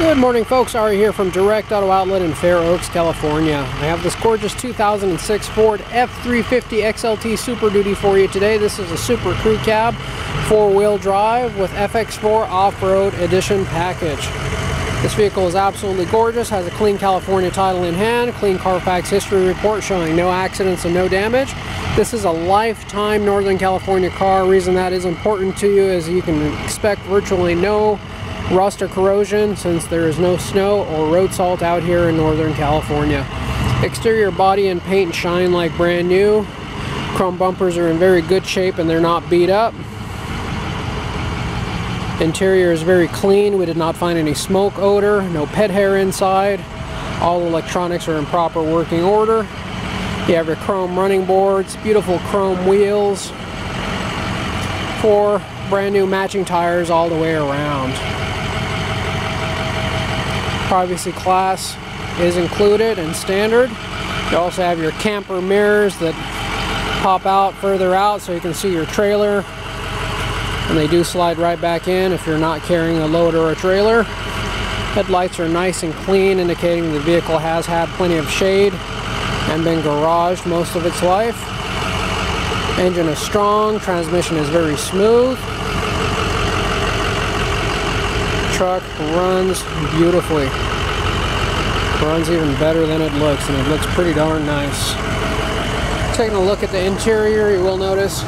Good morning folks, Ari here from Direct Auto Outlet in Fair Oaks, California. I have this gorgeous 2006 Ford F350 XLT Super Duty for you today. This is a Super Crew Cab, four-wheel drive with FX4 Off-Road Edition package. This vehicle is absolutely gorgeous, has a clean California title in hand, clean Carfax history report showing no accidents and no damage. This is a lifetime Northern California car. Reason that is important to you is you can expect virtually no rust or corrosion since there is no snow or road salt out here in Northern California. Exterior body and paint shine like brand new. Chrome bumpers are in very good shape and they're not beat up. Interior is very clean. We did not find any smoke odor, no pet hair inside. All electronics are in proper working order. You have your chrome running boards, beautiful chrome wheels, four brand new matching tires all the way around privacy glass is included and standard. You also have your camper mirrors that pop out further out so you can see your trailer and they do slide right back in if you're not carrying a load or a trailer. Headlights are nice and clean indicating the vehicle has had plenty of shade and been garaged most of its life. Engine is strong, transmission is very smooth. Truck runs beautifully. Runs even better than it looks, and it looks pretty darn nice. Taking a look at the interior, you will notice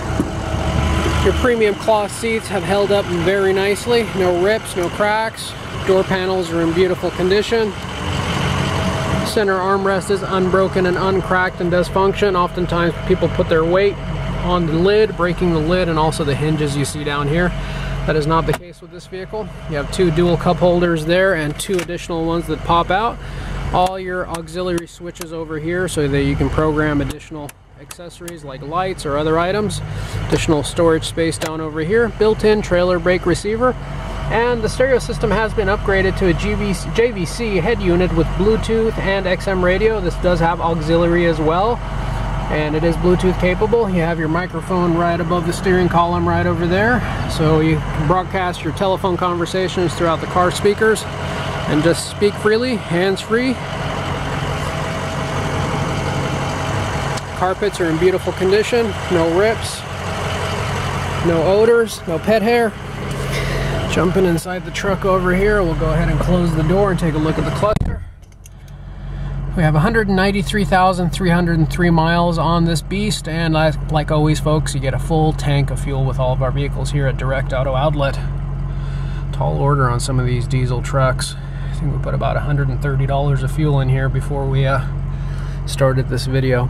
your premium cloth seats have held up very nicely. No rips, no cracks. Door panels are in beautiful condition. Center armrest is unbroken and uncracked and does function. Oftentimes people put their weight on the lid, breaking the lid and also the hinges you see down here. That is not the with this vehicle. You have two dual cup holders there and two additional ones that pop out. All your auxiliary switches over here so that you can program additional accessories like lights or other items. Additional storage space down over here. Built-in trailer brake receiver. And the stereo system has been upgraded to a JVC head unit with Bluetooth and XM radio. This does have auxiliary as well and it is Bluetooth capable. You have your microphone right above the steering column right over there so you can broadcast your telephone conversations throughout the car speakers and just speak freely, hands-free. Carpets are in beautiful condition, no rips, no odors, no pet hair. Jumping inside the truck over here, we'll go ahead and close the door and take a look at the clutch. We have 193,303 miles on this beast, and like always, folks, you get a full tank of fuel with all of our vehicles here at Direct Auto Outlet. Tall order on some of these diesel trucks. I think we put about $130 of fuel in here before we uh, started this video.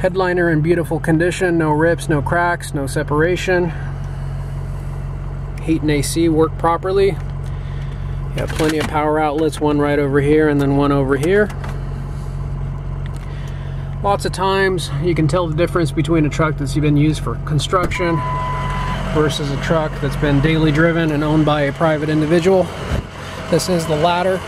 Headliner in beautiful condition, no rips, no cracks, no separation. Heat and AC work properly. You have plenty of power outlets, one right over here and then one over here. Lots of times you can tell the difference between a truck that's been used for construction versus a truck that's been daily driven and owned by a private individual. This is the latter.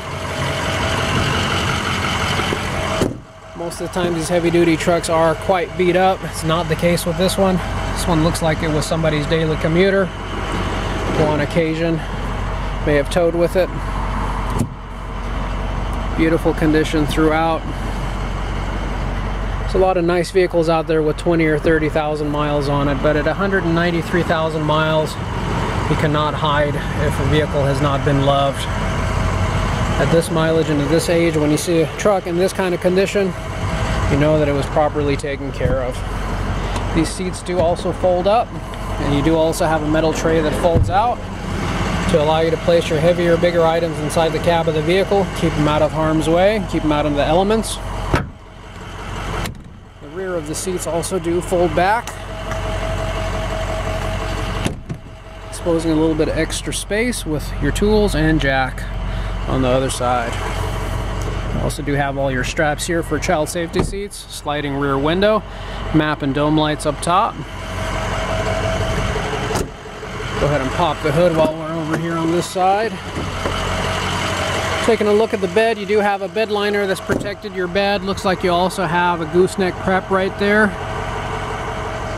Most of the time these heavy duty trucks are quite beat up. It's not the case with this one. This one looks like it was somebody's daily commuter on occasion may have towed with it. Beautiful condition throughout. There's a lot of nice vehicles out there with 20 or 30,000 miles on it, but at 193,000 miles, you cannot hide if a vehicle has not been loved. At this mileage and at this age, when you see a truck in this kind of condition, you know that it was properly taken care of. These seats do also fold up, and you do also have a metal tray that folds out to allow you to place your heavier, bigger items inside the cab of the vehicle, keep them out of harm's way, keep them out of the elements of the seats also do fold back. Exposing a little bit of extra space with your tools and jack on the other side. You also do have all your straps here for child safety seats, sliding rear window, map and dome lights up top. Go ahead and pop the hood while we're over here on this side. Taking a look at the bed, you do have a bed liner that's protected your bed. Looks like you also have a gooseneck prep right there.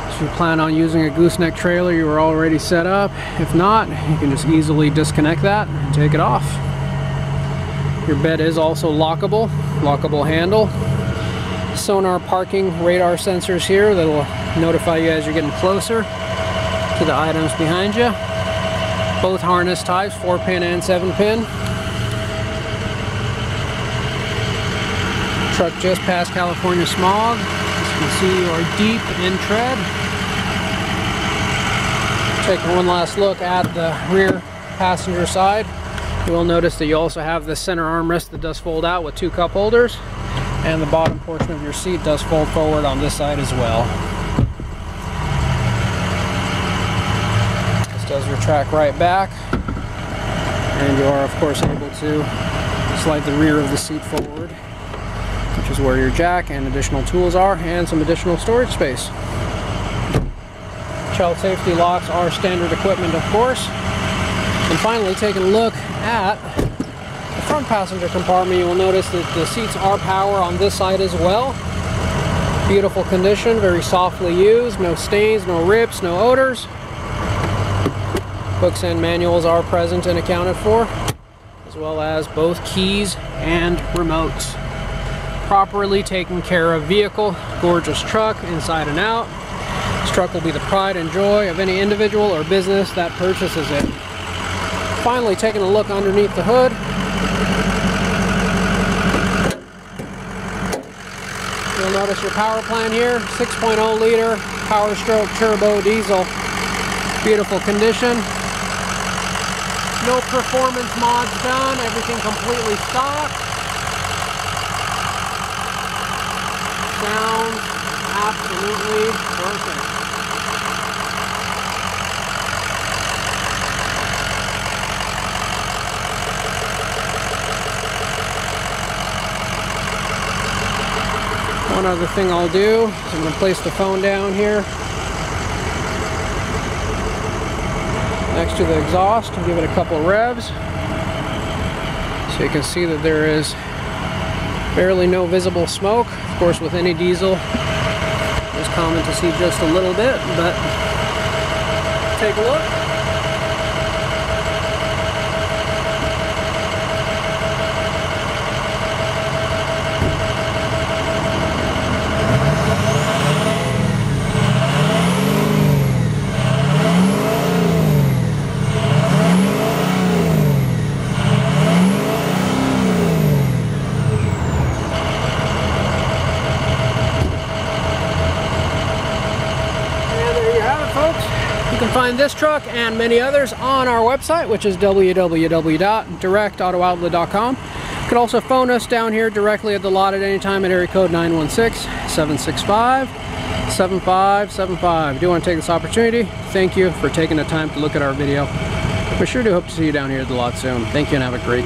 If you plan on using a gooseneck trailer, you are already set up. If not, you can just easily disconnect that and take it off. Your bed is also lockable, lockable handle. Sonar parking radar sensors here that will notify you as you're getting closer to the items behind you. Both harness types, 4 pin and 7 pin. Truck just past California smog. As you can see, you are deep in tread. Taking one last look at the rear passenger side. You will notice that you also have the center armrest that does fold out with two cup holders and the bottom portion of your seat does fold forward on this side as well. This does retract right back and you are of course able to slide the rear of the seat forward which is where your jack and additional tools are and some additional storage space. Child safety locks are standard equipment of course. And finally taking a look at the front passenger compartment, you will notice that the seats are power on this side as well. Beautiful condition, very softly used, no stains, no rips, no odors. Books and manuals are present and accounted for, as well as both keys and remotes. Properly taken care of vehicle, gorgeous truck inside and out. This truck will be the pride and joy of any individual or business that purchases it. Finally, taking a look underneath the hood. You'll notice your power plant here, 6.0 liter Power Stroke Turbo Diesel. Beautiful condition. No performance mods done, everything completely stock. Sounds absolutely perfect. One other thing I'll do is I'm going to place the phone down here. Next to the exhaust and give it a couple of revs. So you can see that there is barely no visible smoke. Of course with any diesel it's common to see just a little bit but take a look. can find this truck and many others on our website, which is www.directauto.outlet.com. You can also phone us down here directly at the lot at any time at area code 916-765-7575. I do want to take this opportunity. Thank you for taking the time to look at our video. We sure do hope to see you down here at the lot soon. Thank you and have a great